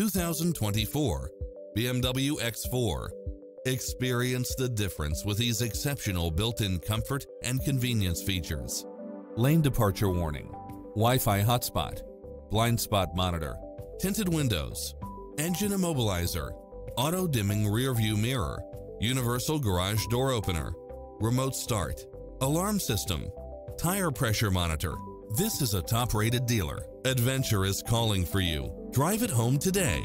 2024 BMW X4. Experience the difference with these exceptional built-in comfort and convenience features. Lane departure warning, Wi-Fi hotspot, blind spot monitor, tinted windows, engine immobilizer, auto-dimming rear view mirror, universal garage door opener, remote start, alarm system, tire pressure monitor. This is a top-rated dealer. Adventure is calling for you. Drive it home today.